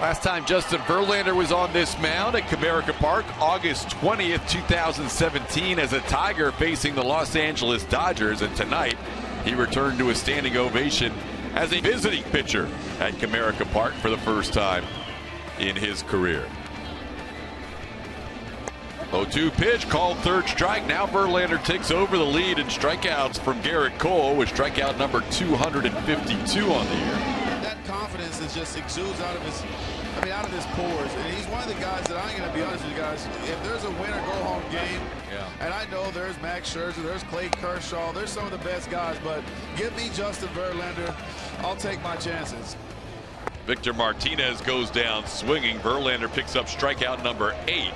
Last time Justin Verlander was on this mound at Comerica Park, August 20th, 2017, as a Tiger facing the Los Angeles Dodgers. And tonight, he returned to a standing ovation as a visiting pitcher at Comerica Park for the first time in his career. 0-2 pitch called third strike. Now Verlander takes over the lead in strikeouts from Gerrit Cole with strikeout number 252 on the year confidence is just exudes out of his, I mean, out of his pores. And he's one of the guys that I'm going to be honest with you guys. If there's a winner go home game, yeah. and I know there's Max Scherzer, there's Clay Kershaw, there's some of the best guys, but give me Justin Verlander. I'll take my chances. Victor Martinez goes down swinging. Verlander picks up strikeout number eight.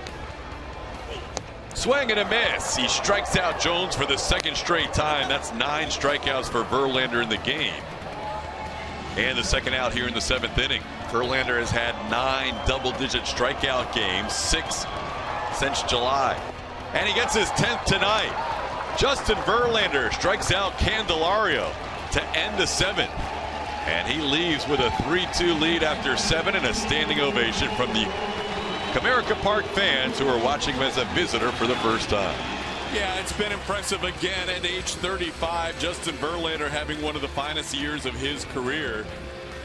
Swing and a miss. He strikes out Jones for the second straight time. That's nine strikeouts for Verlander in the game. And the second out here in the seventh inning. Verlander has had nine double-digit strikeout games, six since July. And he gets his 10th tonight. Justin Verlander strikes out Candelario to end the seventh. And he leaves with a 3-2 lead after seven and a standing ovation from the Comerica Park fans who are watching him as a visitor for the first time. Yeah, it's been impressive again at age 35. Justin Verlander having one of the finest years of his career.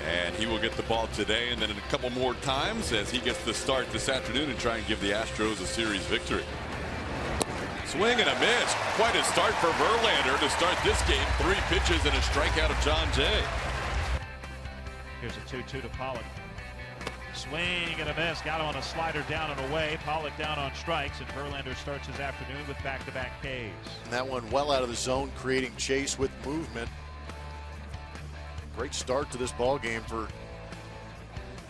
And he will get the ball today and then a couple more times as he gets the start this afternoon and try and give the Astros a series victory. Swing and a miss. Quite a start for Verlander to start this game. Three pitches and a strikeout of Jon Jay. Here's a 2-2 to Pollock. Swing and a miss. Got him on a slider down and away. Pollock down on strikes, and Verlander starts his afternoon with back-to-back Ks. And that one well out of the zone, creating chase with movement. Great start to this ball game for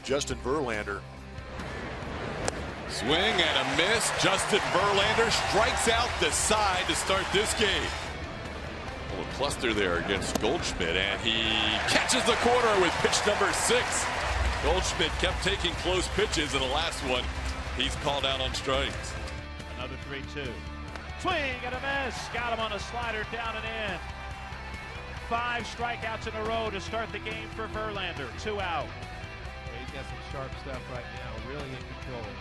Justin Verlander. Swing and a miss. Justin Verlander strikes out the side to start this game. A little cluster there against Goldschmidt, and he catches the corner with pitch number six. Goldschmidt kept taking close pitches in the last one. He's called out on strikes. Another 3-2. Swing and a miss. Got him on a slider down and in. Five strikeouts in a row to start the game for Verlander. Two out. Yeah, he's got some sharp stuff right now. Really in control.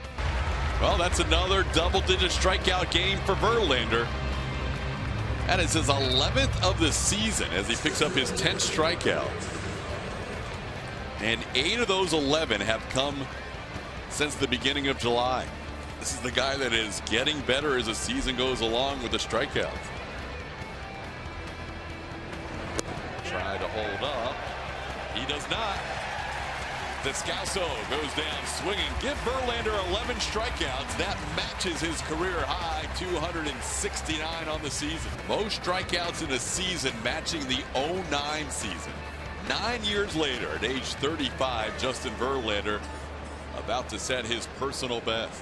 Well, that's another double-digit strikeout game for Verlander. That is his 11th of the season as he picks up his 10th strikeout. And eight of those 11 have come since the beginning of July. This is the guy that is getting better as the season goes along with the strikeouts. Try to hold up. He does not. Descalso goes down swinging. Give Verlander 11 strikeouts. That matches his career high, 269 on the season. Most strikeouts in a season matching the 09 season. Nine years later, at age 35, Justin Verlander about to set his personal best.